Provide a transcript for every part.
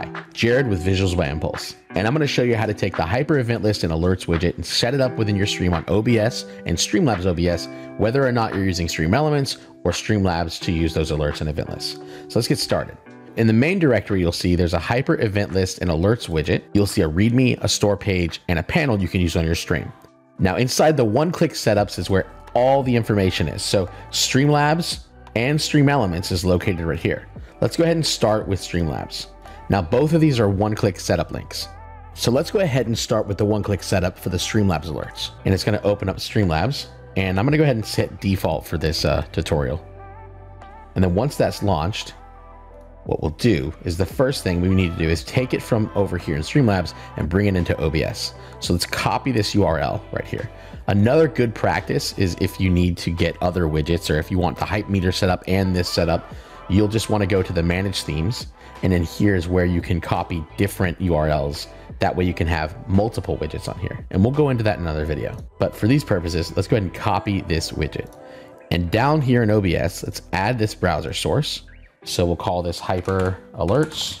Hi, Jared with Visuals by Impulse, and I'm going to show you how to take the Hyper Event List and Alerts widget and set it up within your stream on OBS and Streamlabs OBS, whether or not you're using Stream Elements or Streamlabs to use those alerts and event lists. So let's get started. In the main directory, you'll see there's a Hyper Event List and Alerts widget. You'll see a README, a store page, and a panel you can use on your stream. Now, inside the one-click setups is where all the information is. So Streamlabs and Stream Elements is located right here. Let's go ahead and start with Streamlabs. Now, both of these are one-click setup links. So let's go ahead and start with the one-click setup for the Streamlabs alerts. And it's going to open up Streamlabs. And I'm going to go ahead and set default for this uh, tutorial. And then once that's launched, what we'll do is the first thing we need to do is take it from over here in Streamlabs and bring it into OBS. So let's copy this URL right here. Another good practice is if you need to get other widgets or if you want the hype meter set up and this setup, you'll just want to go to the manage themes and then here's where you can copy different URLs. That way you can have multiple widgets on here. And we'll go into that in another video. But for these purposes, let's go ahead and copy this widget. And down here in OBS, let's add this browser source. So we'll call this hyper alerts.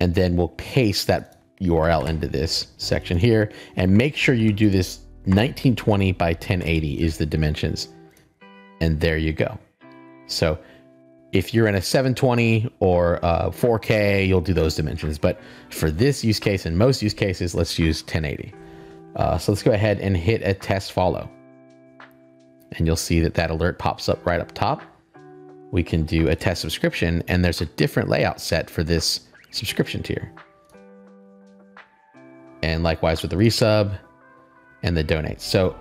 And then we'll paste that URL into this section here and make sure you do this 1920 by 1080 is the dimensions. And there you go. So if you're in a 720 or uh, 4K, you'll do those dimensions. But for this use case and most use cases, let's use 1080. Uh, so let's go ahead and hit a test follow. And you'll see that that alert pops up right up top. We can do a test subscription and there's a different layout set for this subscription tier. And likewise with the resub and the donate. So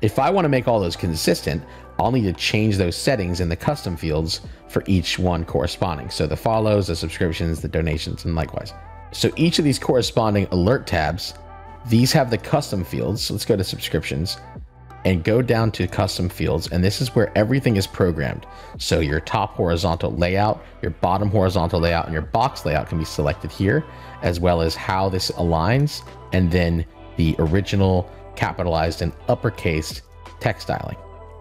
if I want to make all those consistent, I'll need to change those settings in the custom fields for each one corresponding. So the follows, the subscriptions, the donations, and likewise. So each of these corresponding alert tabs, these have the custom fields. Let's go to subscriptions and go down to custom fields. And this is where everything is programmed. So your top horizontal layout, your bottom horizontal layout, and your box layout can be selected here, as well as how this aligns, and then the original capitalized and uppercase text styling.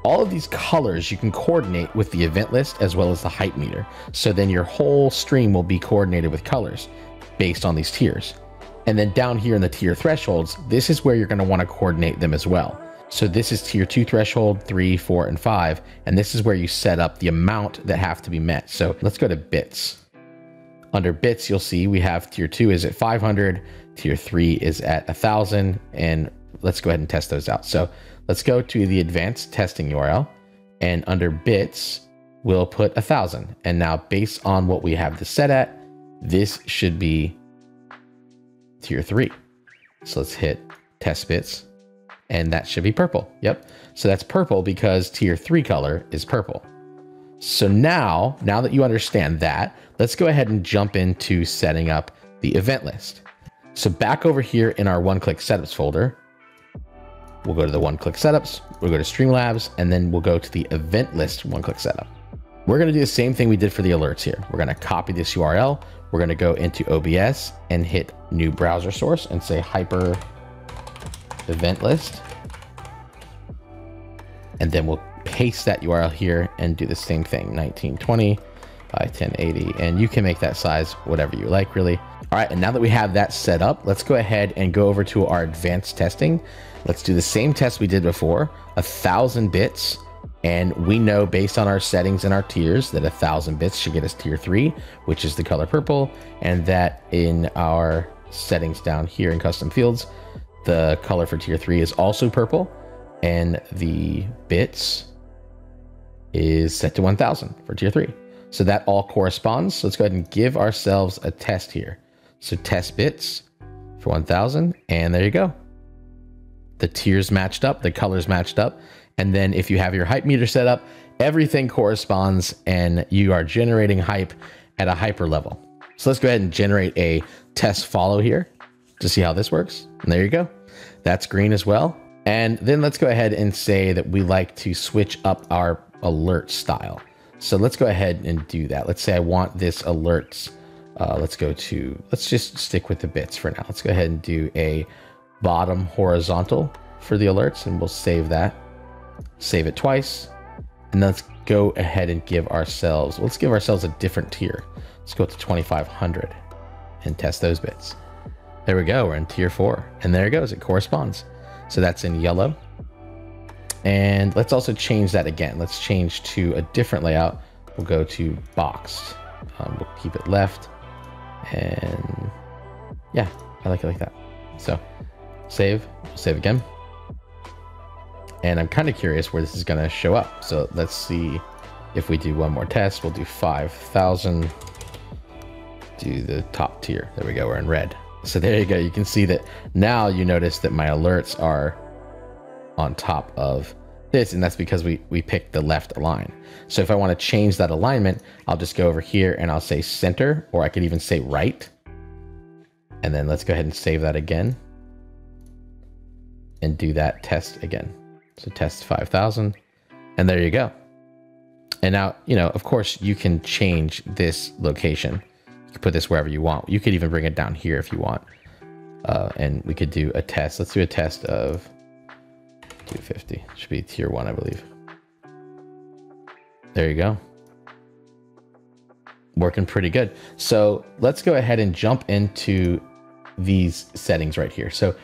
All of these colors you can coordinate with the event list as well as the hype meter. So then your whole stream will be coordinated with colors based on these tiers. And then down here in the tier thresholds, this is where you're going to want to coordinate them as well. So this is tier two threshold, three, four, and five. And this is where you set up the amount that have to be met. So let's go to bits. Under bits, you'll see we have tier two is at 500, tier three is at 1000, and let's go ahead and test those out. So let's go to the advanced testing URL and under bits, we'll put a thousand. And now based on what we have this set at, this should be tier three. So let's hit test bits and that should be purple. Yep. So that's purple because tier three color is purple. So now, now that you understand that, let's go ahead and jump into setting up the event list. So back over here in our one-click setups folder, We'll go to the one-click setups, we'll go to Streamlabs, and then we'll go to the event list one-click setup. We're going to do the same thing we did for the alerts here. We're going to copy this URL. We're going to go into OBS and hit new browser source and say hyper event list. And then we'll paste that URL here and do the same thing, 1920 by 1080. And you can make that size whatever you like, really. All right, and now that we have that set up, let's go ahead and go over to our advanced testing. Let's do the same test we did before, a thousand bits. And we know based on our settings and our tiers that a thousand bits should get us tier three, which is the color purple. And that in our settings down here in custom fields, the color for tier three is also purple. And the bits is set to 1000 for tier three. So that all corresponds. So let's go ahead and give ourselves a test here. So test bits for 1000 and there you go. The tiers matched up, the colors matched up. And then if you have your hype meter set up, everything corresponds and you are generating hype at a hyper level. So let's go ahead and generate a test follow here to see how this works. And there you go. That's green as well. And then let's go ahead and say that we like to switch up our alert style. So let's go ahead and do that. Let's say I want this alerts uh, let's go to, let's just stick with the bits for now. Let's go ahead and do a bottom horizontal for the alerts and we'll save that. Save it twice. And let's go ahead and give ourselves, let's give ourselves a different tier. Let's go up to 2500 and test those bits. There we go. We're in tier four. And there it goes. It corresponds. So that's in yellow. And let's also change that again. Let's change to a different layout. We'll go to boxed. Um, we'll keep it left. And yeah, I like it like that. So save, save again. And I'm kind of curious where this is going to show up. So let's see if we do one more test. We'll do 5,000. Do the top tier. There we go. We're in red. So there you go. You can see that now you notice that my alerts are on top of this, and that's because we, we picked the left align. So if I want to change that alignment, I'll just go over here and I'll say center, or I could even say right. And then let's go ahead and save that again and do that test again. So test 5000 and there you go. And now, you know, of course you can change this location. You can put this wherever you want. You could even bring it down here if you want. Uh, and we could do a test. Let's do a test of 250. Should be tier one, I believe. There you go. Working pretty good. So let's go ahead and jump into these settings right here. So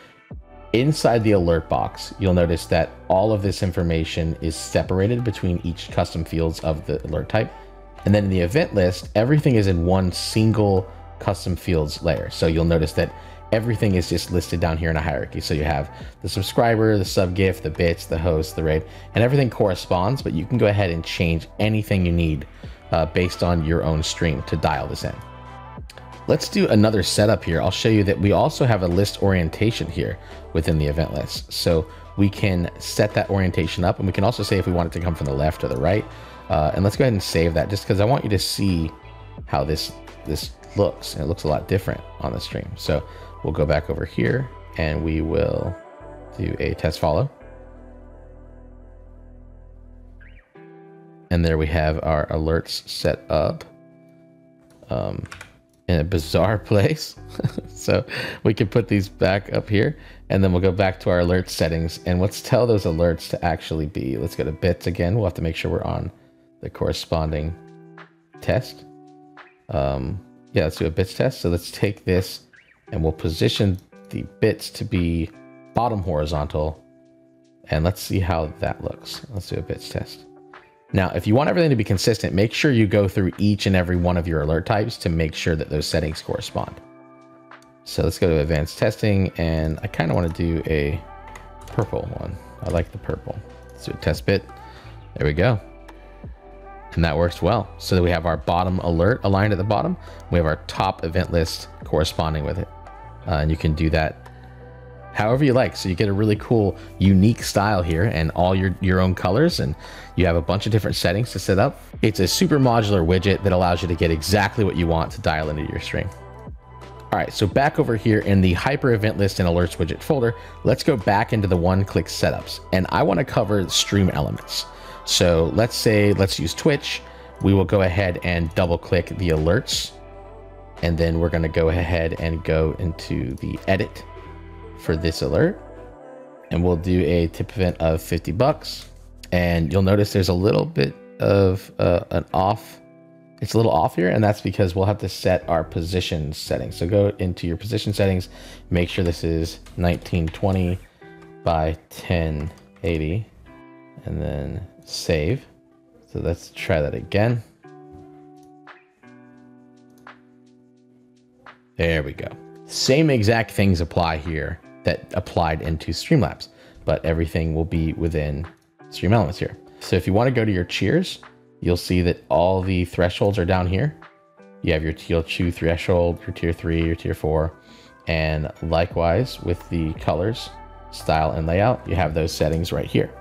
inside the alert box, you'll notice that all of this information is separated between each custom fields of the alert type. And then in the event list, everything is in one single custom fields layer. So you'll notice that everything is just listed down here in a hierarchy. So you have the subscriber, the sub gift, the bits, the host, the raid, and everything corresponds, but you can go ahead and change anything you need uh, based on your own stream to dial this in. Let's do another setup here. I'll show you that we also have a list orientation here within the event list. So we can set that orientation up and we can also say if we want it to come from the left or the right. Uh, and let's go ahead and save that just because I want you to see how this this looks. And it looks a lot different on the stream. So we'll go back over here and we will do a test follow. And there we have our alerts set up. Um, in a bizarre place. so we can put these back up here and then we'll go back to our alert settings and let's tell those alerts to actually be, let's go to bits again. We'll have to make sure we're on the corresponding test. Um, yeah, let's do a bits test. So let's take this and we'll position the bits to be bottom horizontal and let's see how that looks. Let's do a bits test. Now, if you want everything to be consistent, make sure you go through each and every one of your alert types to make sure that those settings correspond. So let's go to advanced testing and I kind of want to do a purple one. I like the purple. Let's do a test bit. There we go. And that works well. So we have our bottom alert aligned at the bottom. We have our top event list corresponding with it. Uh, and you can do that however you like. So you get a really cool, unique style here and all your, your own colors. And you have a bunch of different settings to set up. It's a super modular widget that allows you to get exactly what you want to dial into your stream. All right, so back over here in the hyper event list and alerts widget folder, let's go back into the one click setups. And I wanna cover stream elements. So let's say, let's use Twitch. We will go ahead and double click the alerts. And then we're gonna go ahead and go into the edit for this alert. And we'll do a tip event of 50 bucks. And you'll notice there's a little bit of uh, an off. It's a little off here, and that's because we'll have to set our position settings. So go into your position settings, make sure this is 1920 by 1080, and then save. So let's try that again. There we go. Same exact things apply here that applied into Streamlabs, but everything will be within Stream Elements here. So if you want to go to your cheers, you'll see that all the thresholds are down here. You have your tier two threshold, your tier three, your tier four, and likewise with the colors, style, and layout, you have those settings right here.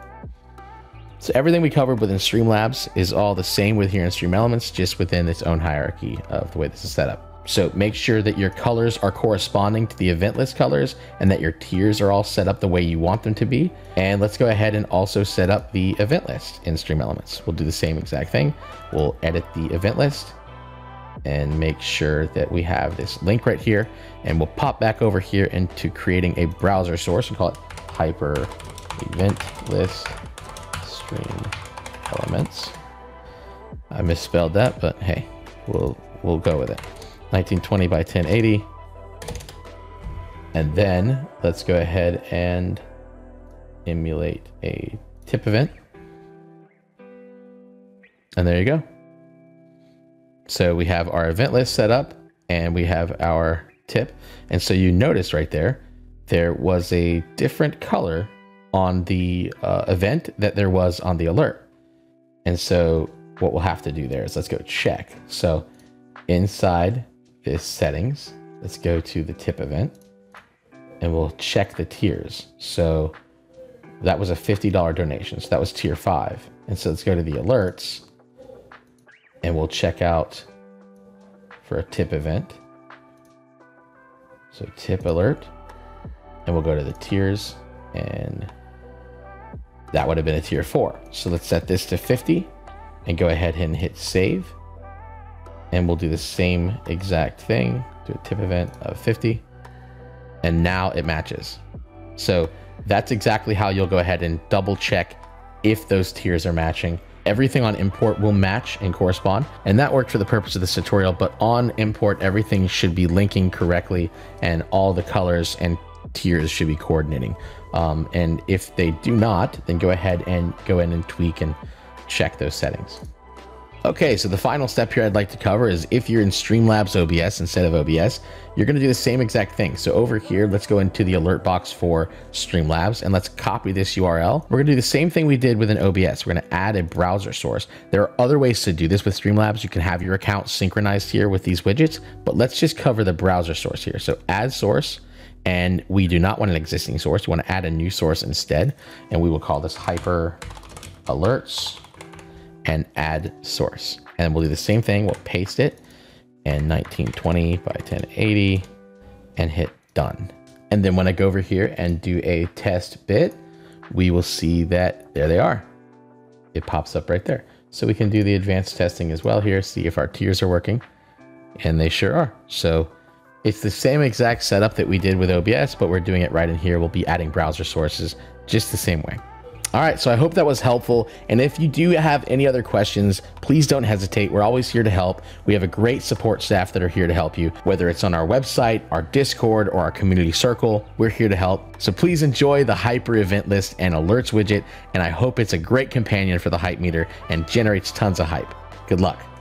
So everything we covered within Streamlabs is all the same with here in Stream Elements, just within its own hierarchy of the way this is set up. So make sure that your colors are corresponding to the event list colors and that your tiers are all set up the way you want them to be. And let's go ahead and also set up the event list in Stream Elements. We'll do the same exact thing. We'll edit the event list and make sure that we have this link right here. And we'll pop back over here into creating a browser source and call it hyper event list stream elements. I misspelled that, but hey, we'll we'll go with it. 1920 by 1080. And then let's go ahead and emulate a tip event. And there you go. So we have our event list set up and we have our tip. And so you notice right there, there was a different color on the uh, event that there was on the alert. And so what we'll have to do there is let's go check. So inside this settings, let's go to the tip event and we'll check the tiers. So that was a $50 donation. So that was tier five. And so let's go to the alerts and we'll check out for a tip event. So tip alert and we'll go to the tiers and that would have been a tier four. So let's set this to 50 and go ahead and hit save. And we'll do the same exact thing, do a tip event of 50 and now it matches. So that's exactly how you'll go ahead and double check if those tiers are matching. Everything on import will match and correspond, and that worked for the purpose of this tutorial, but on import, everything should be linking correctly and all the colors and tiers should be coordinating. Um, and if they do not, then go ahead and go in and tweak and check those settings. Okay, so the final step here I'd like to cover is if you're in Streamlabs OBS instead of OBS, you're going to do the same exact thing. So over here, let's go into the alert box for Streamlabs and let's copy this URL. We're going to do the same thing we did with an OBS. We're going to add a browser source. There are other ways to do this with Streamlabs. You can have your account synchronized here with these widgets, but let's just cover the browser source here. So add source, and we do not want an existing source. We want to add a new source instead, and we will call this hyper alerts and add source. And we'll do the same thing. We'll paste it and 1920 by 1080 and hit done. And then when I go over here and do a test bit, we will see that there they are. It pops up right there. So we can do the advanced testing as well here, see if our tiers are working. And they sure are. So it's the same exact setup that we did with OBS, but we're doing it right in here. We'll be adding browser sources just the same way. All right, so I hope that was helpful. And if you do have any other questions, please don't hesitate. We're always here to help. We have a great support staff that are here to help you, whether it's on our website, our Discord, or our community circle. We're here to help. So please enjoy the Hyper event list and alerts widget. And I hope it's a great companion for the hype meter and generates tons of hype. Good luck.